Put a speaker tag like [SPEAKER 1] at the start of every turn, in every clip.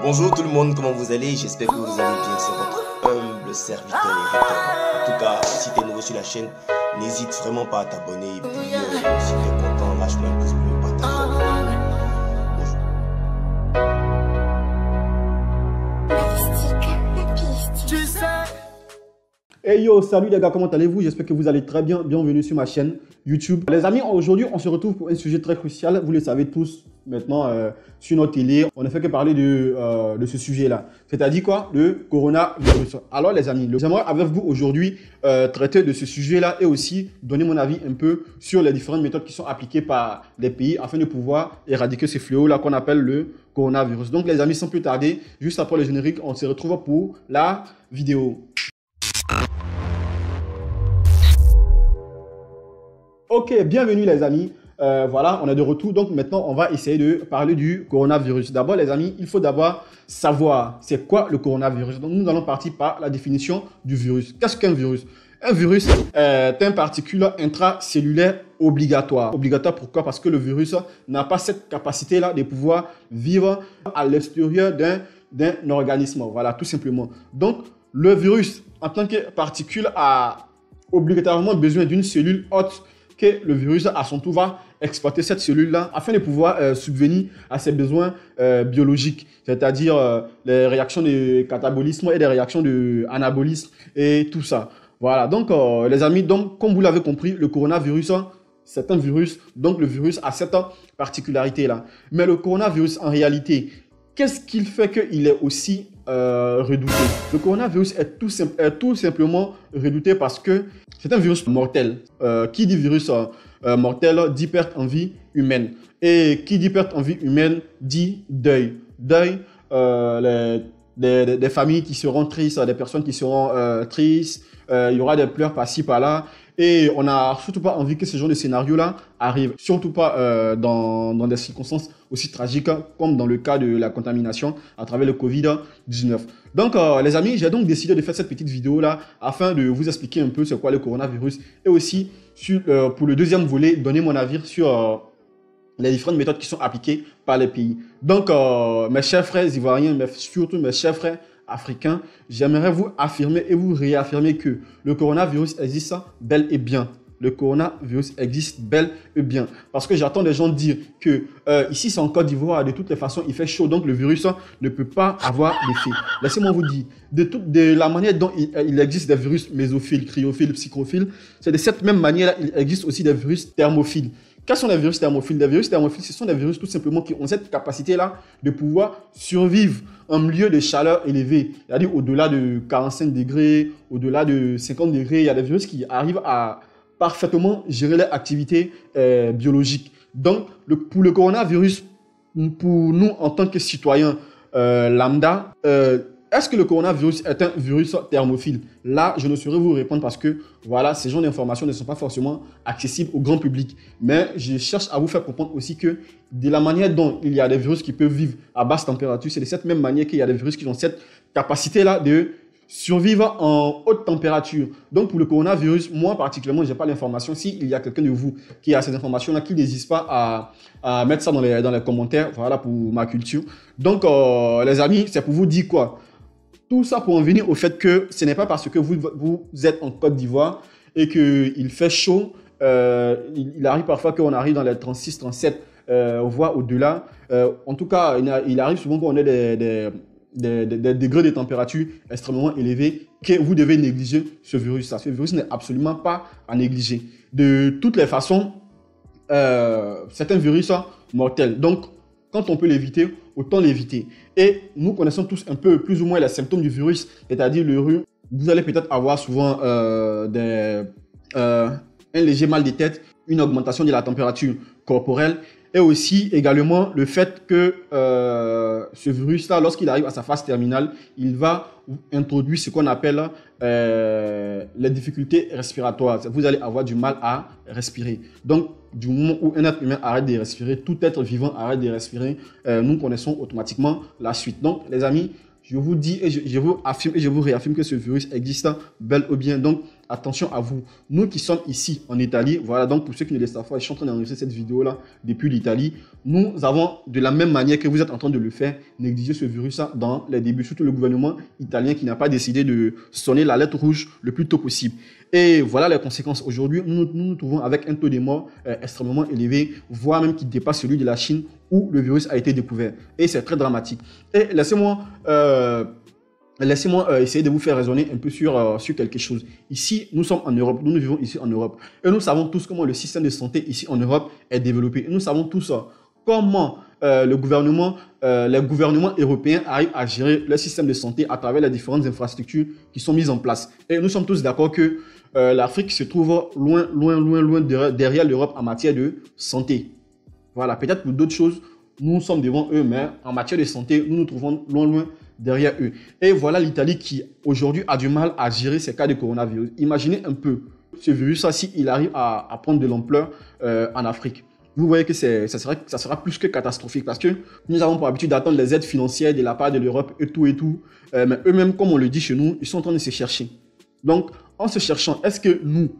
[SPEAKER 1] Bonjour tout le monde, comment vous allez? J'espère que vous allez bien, c'est votre humble serviteur En tout cas, si tu es nouveau sur la chaîne, n'hésite vraiment pas à t'abonner si tu es content, lâche-moi un pouce bleu, partage.
[SPEAKER 2] Hey yo, salut les gars, comment allez-vous? J'espère que vous allez très bien. Bienvenue sur ma chaîne YouTube. Les amis, aujourd'hui, on se retrouve pour un sujet très crucial. Vous le savez tous maintenant euh, sur notre télé. On ne fait que parler de, euh, de ce sujet-là. C'est-à-dire quoi? Le coronavirus. Alors les amis, j'aimerais avec vous aujourd'hui euh, traiter de ce sujet-là et aussi donner mon avis un peu sur les différentes méthodes qui sont appliquées par les pays afin de pouvoir éradiquer ce fléau-là qu'on appelle le coronavirus. Donc les amis, sans plus tarder, juste après le générique, on se retrouve pour la vidéo. Ok, bienvenue les amis. Euh, voilà, on est de retour. Donc maintenant, on va essayer de parler du coronavirus. D'abord, les amis, il faut d'abord savoir c'est quoi le coronavirus. Donc nous allons partir par la définition du virus. Qu'est-ce qu'un virus? Un virus est une particule intracellulaire obligatoire. Obligatoire pourquoi? Parce que le virus n'a pas cette capacité-là de pouvoir vivre à l'extérieur d'un organisme. Voilà, tout simplement. Donc, le virus, en tant que particule, a obligatoirement besoin d'une cellule le virus, à son tour, va exploiter cette cellule-là afin de pouvoir euh, subvenir à ses besoins euh, biologiques, c'est-à-dire euh, les réactions de catabolisme et des réactions de anabolisme et tout ça. Voilà, donc les amis, donc comme vous l'avez compris, le coronavirus, c'est un virus, donc le virus a cette particularité-là. Mais le coronavirus, en réalité, qu'est-ce qu'il fait qu'il est aussi redouté? Le coronavirus est tout, simplement redouté parce que c'est un virus mortel. Euh, qui dit virus euh, euh, mortel dit perte en vie humaine. Et qui dit perte en vie humaine dit deuil. Deuil, des, familles qui seront tristes, des personnes qui seront tristes. il y aura des pleurs par-ci, par-là. Et on n'a surtout pas envie que ce genre de scénario-là arrive. Surtout pas dans, dans, des circonstances aussi tragiques comme dans le cas de la contamination à travers le Covid-19. Donc, euh, les amis, j'ai donc décidé de faire cette petite vidéo-là afin de vous expliquer un peu ce qu'est le coronavirus et aussi, euh, pour le deuxième volet, donner mon avis sur euh, les différentes méthodes qui sont appliquées par les pays. Donc, mes chers frères ivoiriens, mais surtout mes chers frères africains, j'aimerais vous affirmer et vous réaffirmer que le coronavirus existe bel et bien le coronavirus existe bel et bien. Parce que j'attends des gens dire que euh, ici c'est en Côte d'Ivoire, de toutes les façons il fait chaud, donc le virus ne peut pas avoir d'effet. Laissez-moi vous dire, de, toute, de la manière dont il, existe des virus mésophiles, cryophiles, psychrophiles, c'est de cette même manière il existe aussi des virus thermophiles. Quels sont les virus thermophiles Les virus thermophiles, ce sont des virus tout simplement qui ont cette capacité-là de pouvoir survivre en milieu de chaleur élevée. C'est-à-dire au-delà de 45 degrés, au-delà de 50 degrés, il y a des virus qui arrivent à parfaitement gérer les activités euh, biologiques. Donc, pour le coronavirus, pour nous en tant que citoyens euh, lambda, euh, est-ce que le coronavirus est un virus thermophile? Là, je ne saurais vous répondre parce que voilà, ces genres d'informations ne sont pas forcément accessibles au grand public. Mais je cherche à vous faire comprendre aussi que de la manière dont il y a des virus qui peuvent vivre à basse température, c'est de cette même manière qu'il y a des virus qui ont cette capacité-là de survivre en haute température. Donc pour le coronavirus, moi particulièrement, je n'ai pas l'information. S'il y a quelqu'un de vous qui a ces informations-là, qui n'hésite pas à, à, mettre ça dans les, dans les commentaires, voilà pour ma culture. Donc euh, les amis, c'est pour vous dire quoi? Tout ça pour en venir au fait que ce n'est pas parce que vous, vous êtes en Côte d'Ivoire et qu'il fait chaud, euh, il, arrive parfois qu'on arrive dans les 36, 37, euh, voire au-delà. Euh, en tout cas, il, arrive souvent qu'on ait des des, degrés de température extrêmement élevés que vous devez négliger ce virus. Ce virus n'est absolument pas à négliger. De toutes les façons, euh, c'est un virus mortel. Donc, quand on peut l'éviter, autant l'éviter. Et nous connaissons tous un peu plus ou moins les symptômes du virus, c'est-à-dire le rhume. Vous allez peut-être avoir souvent euh, euh, un léger mal de tête, une augmentation de la température corporelle et aussi également le fait que euh, ce virus-là, lorsqu'il arrive à sa phase terminale, il va introduire ce qu'on appelle euh, les difficultés respiratoires. Vous allez avoir du mal à respirer. Donc, du moment où un être humain arrête de respirer, tout être vivant arrête de respirer, euh, nous connaissons automatiquement la suite. Donc, les amis, je vous dis et je, vous affirme et je vous réaffirme que ce virus existe bel ou bien. Donc, attention à vous. Nous qui sommes ici en Italie, voilà, donc pour ceux qui ne le savent pas, je suis en train d'enregistrer cette vidéo-là depuis l'Italie. Nous avons, de la même manière que vous êtes en train de le faire, négligé ce virus-là dans les débuts, surtout le gouvernement italien qui n'a pas décidé de sonner la lettre rouge le plus tôt possible. Et voilà les conséquences. Aujourd'hui, nous, nous trouvons avec un taux de mort euh, extrêmement élevé, voire même qui dépasse celui de la Chine où le virus a été découvert. Et c'est très dramatique. Et laissez-moi... Euh, Laissez-moi euh, essayer de vous faire raisonner un peu sur, sur quelque chose. Ici, nous sommes en Europe, nous, vivons ici en Europe. Et nous savons tous comment le système de santé ici en Europe est développé. Nous savons tous comment le gouvernement, les gouvernements européens arrivent à gérer le système de santé à travers les différentes infrastructures qui sont mises en place. Et nous sommes tous d'accord que euh, l'Afrique se trouve loin, loin, loin, loin derrière l'Europe en matière de santé. Voilà, peut-être pour d'autres choses, nous sommes devant eux, mais en matière de santé, nous nous trouvons loin, loin derrière eux. Et voilà l'Italie qui, aujourd'hui, a du mal à gérer ces cas de coronavirus. Imaginez un peu ce virus-là, s'il arrive à, prendre de l'ampleur euh, en Afrique. Vous voyez que ça sera, plus que catastrophique parce que nous avons pour habitude d'attendre les aides financières de la part de l'Europe et tout et tout. Euh, mais eux-mêmes, comme on le dit chez nous, ils sont en train de se chercher. Donc, en se cherchant, est-ce que nous,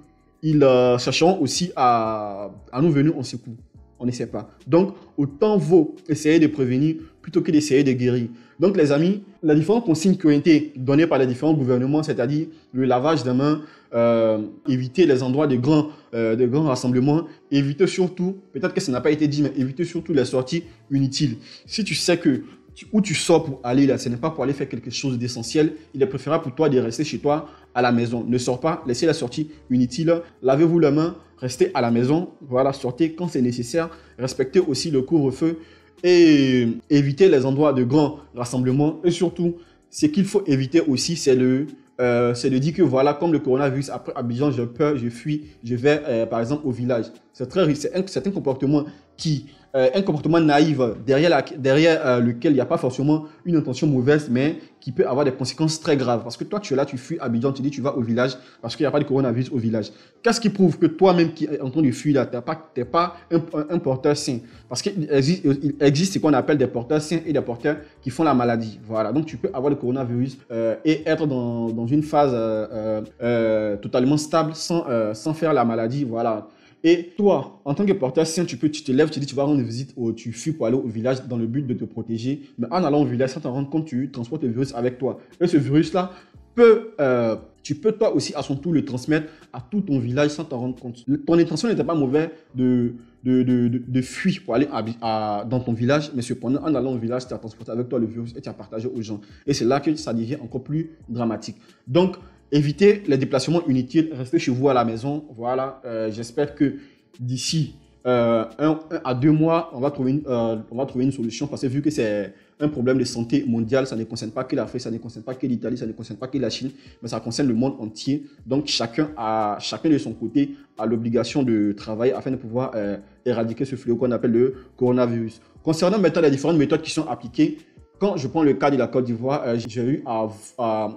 [SPEAKER 2] ils euh, chercheront aussi à, nous venir en secours? On ne sait pas. Donc, autant vaut essayer de prévenir plutôt que d'essayer de guérir. Donc, les amis, les différentes consignes qui ont été données par les différents gouvernements, c'est-à-dire le lavage des mains, euh, éviter les endroits de grands, euh, de grands rassemblements, éviter surtout, peut-être que ça n'a pas été dit, mais éviter surtout les sorties inutiles. Si tu sais que où tu sors pour aller là, ce n'est pas pour aller faire quelque chose d'essentiel. Il est préférable pour toi de rester chez toi à la maison. Ne sors pas, laissez la sortie inutile. Lavez-vous la main, restez à la maison. Voilà, sortez quand c'est nécessaire. Respectez aussi le couvre-feu et évitez les endroits de grands rassemblements. Et surtout, ce qu'il faut éviter aussi, c'est le euh, c'est de dire que voilà, comme le coronavirus, après Abidjan, j'ai peur, je fuis, je vais euh, par exemple au village. C'est très c'est un, un comportement qui euh, un comportement naïf derrière, euh, lequel il n'y a pas forcément une intention mauvaise, mais qui peut avoir des conséquences très graves. Parce que toi, tu es là, tu fuis Abidjan, tu dis tu vas au village parce qu'il n'y a pas de coronavirus au village. Qu'est-ce qui prouve que toi-même qui es en train de fuir là, tu n'es pas, un, porteur sain? Parce qu'il existe, il existe ce qu'on appelle des porteurs sains et des porteurs qui font la maladie. Voilà, donc tu peux avoir le coronavirus euh, et être dans, dans une phase totalement stable sans, sans faire la maladie. Voilà. Et toi, en tant que porteur sain, tu peux, tu te lèves, tu dis, tu vas rendre visite, ou tu fuis pour aller au village dans le but de te protéger. Mais en allant au village, sans t'en rendre compte, tu transportes le virus avec toi. Et ce virus-là peut, euh, tu peux toi aussi à son tour le transmettre à tout ton village sans t'en rendre compte. Ton intention n'était pas mauvaise de, de, de, de, fuir pour aller à, dans ton village, mais cependant, en allant au village, tu as transporté avec toi le virus et tu as partagé aux gens. Et c'est là que ça devient encore plus dramatique. Donc, évitez les déplacements inutiles, restez chez vous à la maison. Voilà, euh, j'espère que d'ici euh, un, à deux mois, on va, trouver une, euh, on va trouver une solution parce que vu que c'est un problème de santé mondial, ça ne concerne pas que l'Afrique, ça ne concerne pas que l'Italie, ça ne concerne pas que la Chine, mais ça concerne le monde entier. Donc chacun, a, chacun de son côté a l'obligation de travailler afin de pouvoir éradiquer ce fléau qu'on appelle le coronavirus. Concernant maintenant les différentes méthodes qui sont appliquées, quand je prends le cas de la Côte d'Ivoire, euh, j'ai eu à,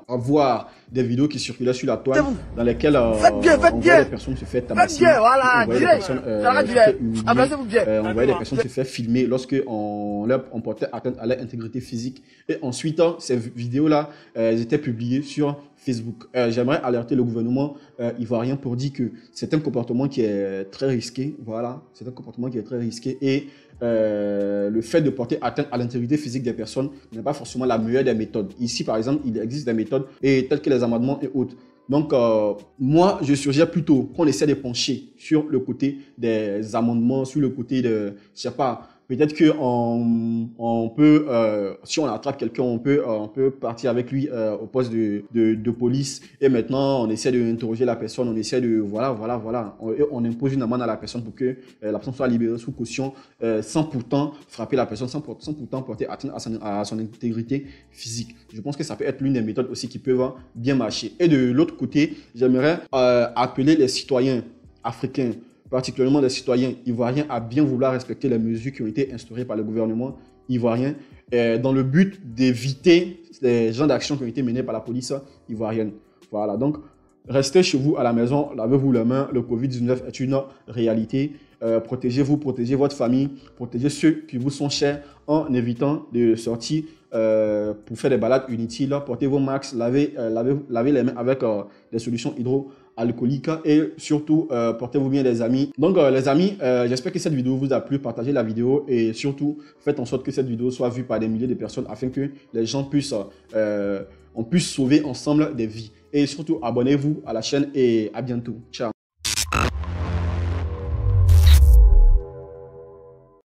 [SPEAKER 2] voir des vidéos qui circulaient sur la toile dans lesquelles euh, on voyait des personnes se faire tabasser. on voyait des personnes, euh, on voyait des personnes se faire filmer lorsque on, leur, on portait atteinte à leur intégrité physique. Et ensuite, ces vidéos-là, elles étaient publiées sur Facebook. J'aimerais alerter le gouvernement ivoirien pour dire que c'est un comportement qui est très risqué. Voilà, c'est un comportement qui est très risqué et euh, le fait de porter atteinte à l'intégrité physique des personnes n'est pas forcément la meilleure des méthodes. Ici, par exemple, il existe des méthodes et telles que les amendements et autres. Donc, euh, moi, je suggère plutôt qu'on essaie de pencher sur le côté des amendements, sur le côté de, je sais pas, Peut-être que on, peut, euh, si on attrape quelqu'un, on peut, euh, partir avec lui euh, au poste de, police. Et maintenant, on essaie d'interroger la personne, on essaie de, voilà, voilà, voilà. On, on impose une amende à la personne pour que la personne soit libérée sous caution, sans pourtant frapper la personne, sans, sans pourtant porter atteinte à son, à son intégrité physique. Je pense que ça peut être l'une des méthodes aussi qui peuvent bien marcher. Et de l'autre côté, j'aimerais appeler les citoyens africains particulièrement des citoyens ivoiriens, à bien vouloir respecter les mesures qui ont été instaurées par le gouvernement ivoirien euh, dans le but d'éviter les gens d'action qui ont été menés par la police ivoirienne. Voilà, donc restez chez vous à la maison, lavez-vous les mains, le Covid-19 est une réalité. Euh, protégez-vous, protégez votre famille, protégez ceux qui vous sont chers en évitant de sortir euh, pour faire des balades inutiles. Portez vos masques, lavez, lavez, lavez les mains avec des solutions hydro alcoolique et surtout euh, portez-vous bien les amis. Donc euh, les amis, euh, j'espère que cette vidéo vous a plu, partagez la vidéo et surtout faites en sorte que cette vidéo soit vue par des milliers de personnes afin que les gens puissent, on puisse sauver ensemble des vies. Et surtout abonnez-vous à la chaîne et à bientôt. Ciao